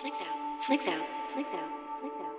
Flicks out. Flicks out. Flicks out. Flicks out.